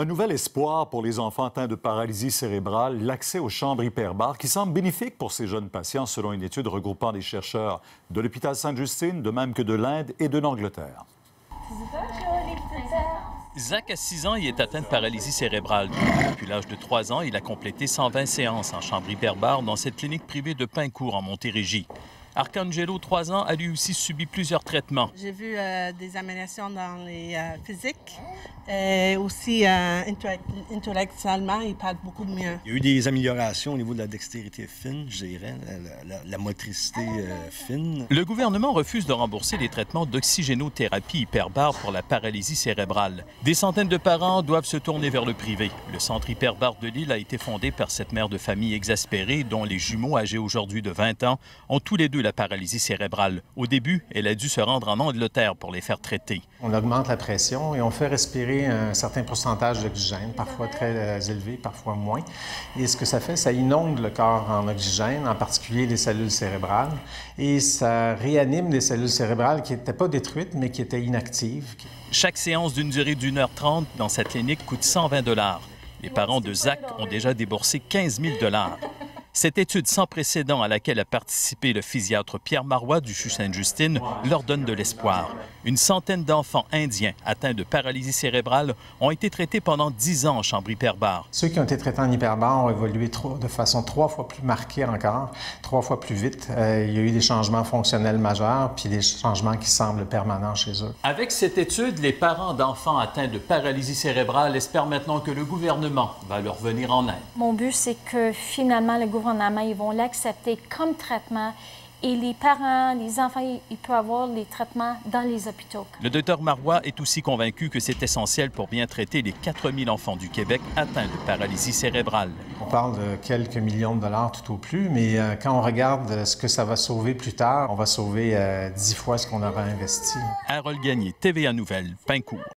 Un nouvel espoir pour les enfants atteints de paralysie cérébrale, l'accès aux chambres hyperbares, qui semble bénéfique pour ces jeunes patients, selon une étude regroupant des chercheurs de l'hôpital Sainte-Justine, de même que de l'Inde et de l'Angleterre. Zach, à 6 ans, il est atteint de paralysie cérébrale. Depuis l'âge de 3 ans, il a complété 120 séances en chambre hyperbare dans cette clinique privée de Pincourt, en Montérégie. Arcangelo, 3 ans, a lui aussi subi plusieurs traitements. J'ai vu euh, des améliorations dans les euh, physiques et aussi euh, intellectuellement, il parle beaucoup mieux. Il y a eu des améliorations au niveau de la dextérité fine, je dirais, la, motricité fine. Le gouvernement refuse de rembourser les traitements d'oxygénothérapie hyperbare pour la paralysie cérébrale. Des centaines de parents doivent se tourner vers le privé. Le centre hyperbare de Lille a été fondé par cette mère de famille exaspérée dont les jumeaux âgés aujourd'hui de 20 ans ont tous les deux la paralysie cérébrale. Au début, elle a dû se rendre en Angleterre pour les faire traiter. On augmente la pression et on fait respirer un certain pourcentage d'oxygène, parfois très euh, élevé, parfois moins. Et ce que ça fait, ça inonde le corps en oxygène, en particulier les cellules cérébrales, et ça réanime des cellules cérébrales qui n'étaient pas détruites, mais qui étaient inactives. Chaque séance d'une durée d'une heure trente dans cette clinique coûte 120 dollars. Les parents de Zach ont déjà déboursé 15 000 dollars. Cette étude sans précédent à laquelle a participé le physiatre Pierre Marois du CHU Sainte-Justine leur donne de l'espoir. Une centaine d'enfants indiens atteints de paralysie cérébrale ont été traités pendant dix ans en chambre hyperbare. Ceux qui ont été traités en hyperbare ont évolué de façon trois fois plus marquée encore, trois fois plus vite. Euh, il y a eu des changements fonctionnels majeurs, puis des changements qui semblent permanents chez eux. Avec cette étude, les parents d'enfants atteints de paralysie cérébrale espèrent maintenant que le gouvernement va leur venir en aide. Mon but, c'est que finalement, le gouvernement ils vont l'accepter comme traitement et les parents, les enfants, ils peuvent avoir les traitements dans les hôpitaux. Le docteur Marois est aussi convaincu que c'est essentiel pour bien traiter les 4000 enfants du Québec atteints de paralysie cérébrale. On parle de quelques millions de dollars tout au plus, mais euh, quand on regarde ce que ça va sauver plus tard, on va sauver euh, dix fois ce qu'on aura investi. Harold Gagné, TVA Nouvelle, Pincourt.